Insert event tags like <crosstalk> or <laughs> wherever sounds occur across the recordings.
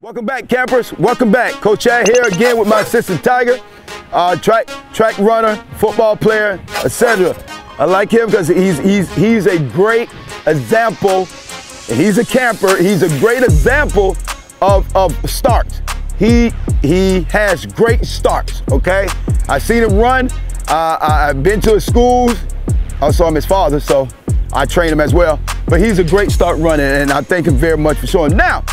Welcome back, campers. Welcome back. Coach Chad here again with my assistant Tiger, uh, track track runner, football player, etc. I like him because he's he's he's a great example, he's a camper. He's a great example of of starts. He he has great starts. Okay, I seen him run. Uh, I've been to his schools. Also, I'm his father, so I train him as well. But he's a great start running, and I thank him very much for showing. Now.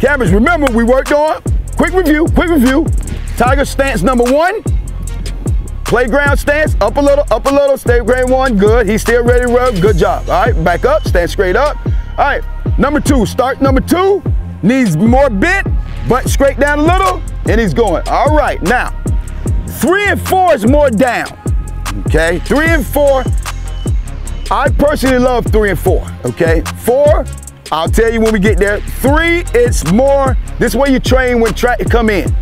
Cameras, remember we worked on, quick review, quick review. Tiger stance number one. Playground stance, up a little, up a little, stay grade one, good. He's still ready to rub, good job. All right, back up, stand straight up. All right, number two, start number two. Needs more bit, but straight down a little, and he's going. All right, now, three and four is more down, okay? Three and four, I personally love three and four, okay? Four, I'll tell you when we get there. Three, it's more, this way you train when track come in.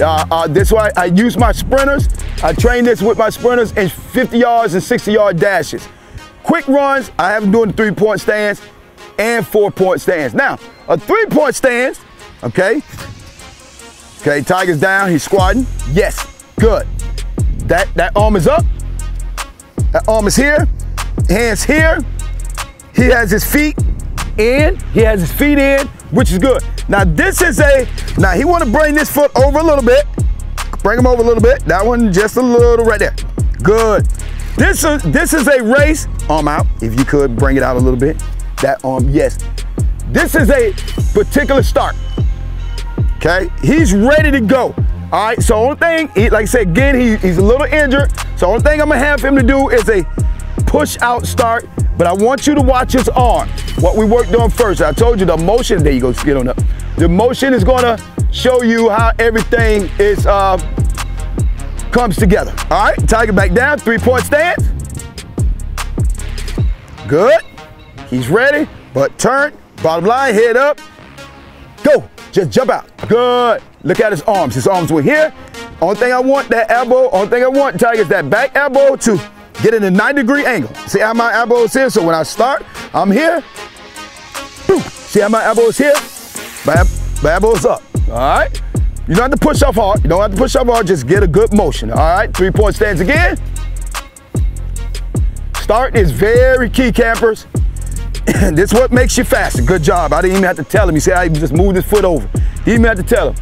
Uh, uh, this why I use my sprinters. I train this with my sprinters in 50 yards and 60 yard dashes. Quick runs, I have them doing the three point stance and four point stance. Now, a three point stance, okay? Okay, Tiger's down, he's squatting. Yes, good. That, that arm is up. That arm is here, hands here. He has his feet in, he has his feet in, which is good. Now this is a, now he wanna bring this foot over a little bit. Bring him over a little bit. That one just a little right there. Good. This is, this is a race, arm out, if you could bring it out a little bit. That arm, yes. This is a particular start, okay? He's ready to go. All right, so only thing, he, like I said, again, he, he's a little injured. So only thing I'm gonna have him to do is a push out start, but I want you to watch his arm. What we worked on first. I told you the motion, there you go, get on up. The motion is gonna show you how everything is uh, comes together. All right, Tiger back down, three point stance. Good, he's ready, but turn, bottom line, head up, go, just jump out. Good, look at his arms, his arms were here. Only thing I want, that elbow, only thing I want, Tiger, is that back elbow to get in a 90 degree angle. See how my elbow is here? So when I start, I'm here. Boom. See how my elbow is here? My, my elbow is up. All right. You don't have to push off hard. You don't have to push off hard. Just get a good motion. All right. Three point stance again. Start is very key, campers. <laughs> this is what makes you faster. Good job. I didn't even have to tell him. He said I just moved his foot over. He didn't even have to tell him.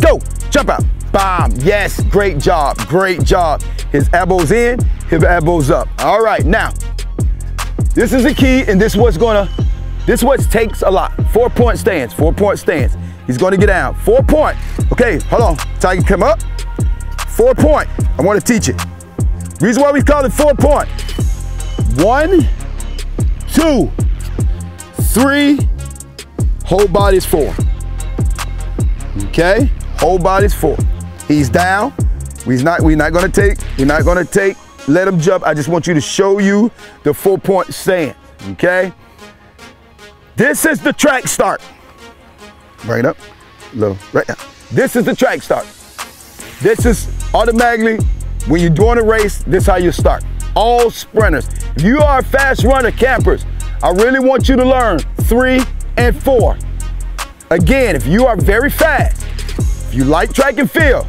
Go. Jump out. Bomb. Yes. Great job. Great job. His elbows in, his elbows up. All right, now, this is the key, and this what's gonna, this what takes a lot. Four point stance, four point stance. He's gonna get down, four point. Okay, hold on, Tiger come up. Four point, I wanna teach it. Reason why we call it four point. One, two, three, whole body's four. Okay, whole body's four. He's down, We's not, we're not gonna take, we're not gonna take, let him jump. I just want you to show you the four point stand, okay? This is the track start. Bring it up, little, right now. This is the track start. This is automatically, when you're doing a race, this is how you start. All sprinters. If you are a fast runner, campers, I really want you to learn three and four. Again, if you are very fast, if you like track and field,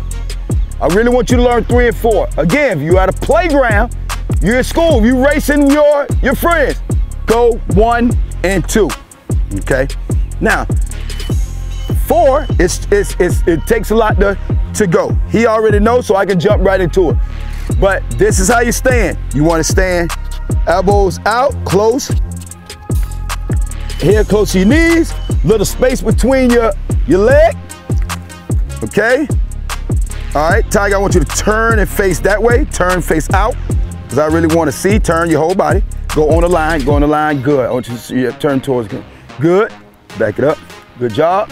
I really want you to learn three and four. Again, if you're at a playground, you're at school, you're racing your, your friends, go one and two, okay? Now, four, it's, it's, it's, it takes a lot to, to go. He already knows, so I can jump right into it. But this is how you stand. You wanna stand elbows out, close, here close to your knees, little space between your, your leg, okay? All right, Tiger, I want you to turn and face that way. Turn face out, because I really want to see. Turn your whole body. Go on the line, go on the line, good. I want you to see, yeah, turn towards me. Good, back it up, good job.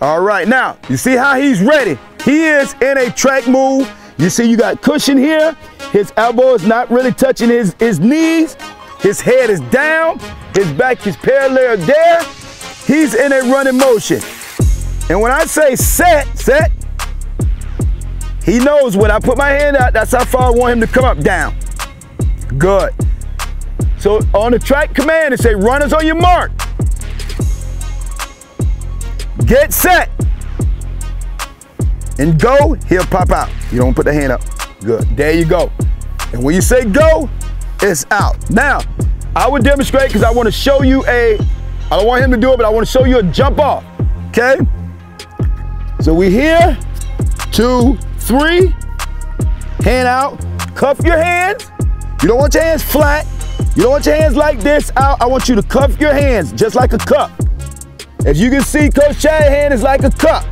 All right, now, you see how he's ready. He is in a track move. You see you got cushion here. His elbow is not really touching his, his knees. His head is down. His back is parallel there. He's in a running motion. And when I say set, set, he knows when I put my hand out, that's how far I want him to come up, down. Good. So on the track command, it say runners on your mark. Get set. And go, he'll pop out. You don't put the hand up. Good, there you go. And when you say go, it's out. Now, I would demonstrate because I want to show you a, I don't want him to do it, but I want to show you a jump off, okay? So we here, two, three, hand out, cuff your hands. You don't want your hands flat. You don't want your hands like this out. I want you to cuff your hands just like a cup. As you can see Coach Chad's hand is like a cup.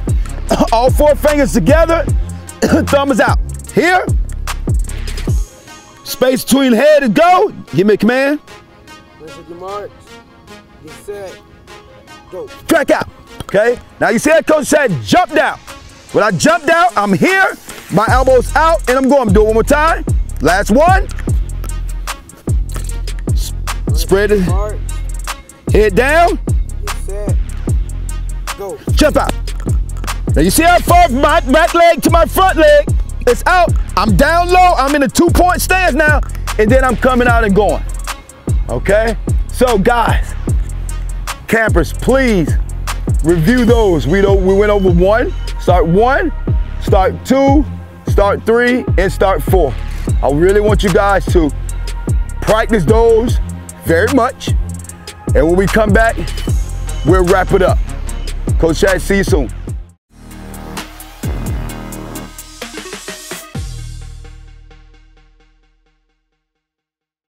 <coughs> All four fingers together, <coughs> thumb is out. Here, space between head and go. Give me a command. your marks. Get set. Go. Track out. Okay? Now you see that Coach said jump out. When I jump out, I'm here, my elbows out, and I'm going. Do it one more time. Last one. Spread it. Head down. Get set. Go. Jump out. Now you see how far from my back leg to my front leg? It's out. I'm down low. I'm in a two-point stance now, and then I'm coming out and going. Okay? So guys, campers, please review those. We, don't, we went over one, start one, start two, start three, and start four. I really want you guys to practice those very much. And when we come back, we'll wrap it up. Coach Chad, see you soon.